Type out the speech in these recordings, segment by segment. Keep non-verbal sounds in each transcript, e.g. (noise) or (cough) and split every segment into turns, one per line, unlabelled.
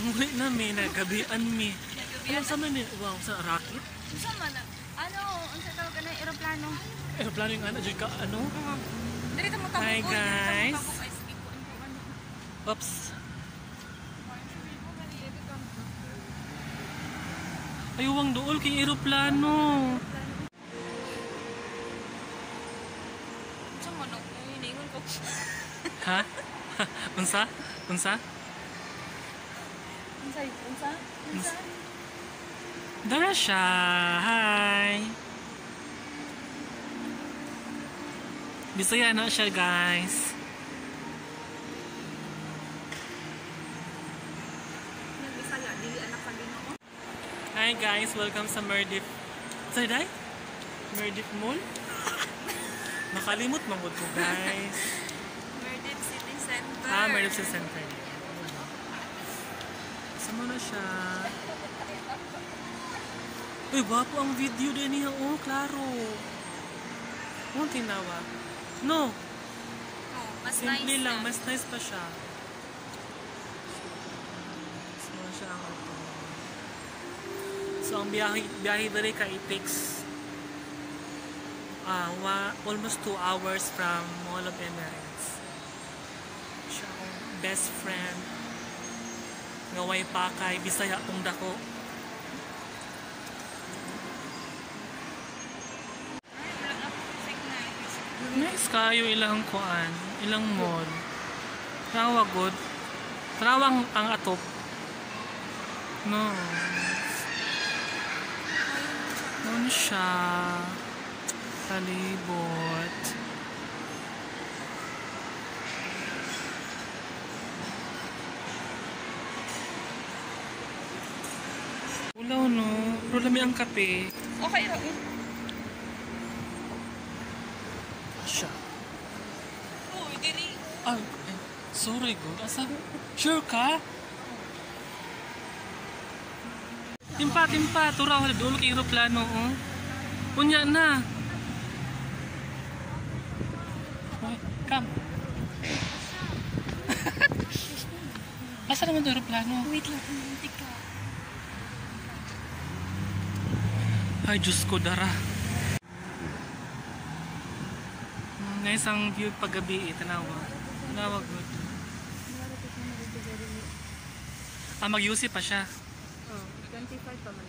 Nanguli na mi, nagabian mi. Ano sa man Wow, sa rocket?
Sa man ano, unsa tawag ka na eroplano?
Aeroplano yung ano, ka, ano?
Dili ta mo tabok.
Hi, guys.
ano, ano.
Oops. Ayuwang dool kay aeroplano.
Sa man ako, hiningon ko.
Ha? (laughs) Unsa? Unsa?
Unsa? Unsa? Unsa?
Dara siya. Hi. Bisaya na siya, guys.
Sa.
Hi guys, welcome sa Merdif. Say day? Merdif Mall? (laughs) Nakalimot mo guys.
Merdip City Center.
ah, Merdif sa center. Sama na siya. Uy, gwapo ang video din niya. Oh, klaro. Kung tinawa. No,
Oh, mas
simple
nice
lang.
na.
Mas nice pa siya. Sama siya ang. So, ang biyahe, biyahe dali ka, it takes ah wa, almost 2 hours from Mall of Emirates. Siya akong best friend. Ngaway pa kay Bisaya tong dako. Nice kayo ilang kuan, ilang mall. Tarawa good. Tarawang ang atop. No. Ano siya? Palibot. Ulaw no. Pero lami ang kape.
Okay eh.
Siya.
Uy, diri.
Ay, eh, sorry good. Asa? Sure ka? Timpa, timpa. Tura, wala dulo kay aeroplano, oh. Unya na. Ay, come. (laughs) Asa naman ito aeroplano?
Wait lang, hindi ka.
Ay, Diyos ko, dara. Ngayon ang view paggabi, eh, tanawa. Tanawa, good. Ah, mag-UC pa siya.
Oh, 25 pa man.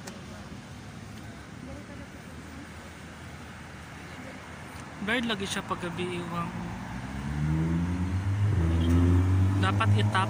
Bird lagi siya paggabi, iwang. Dapat itap.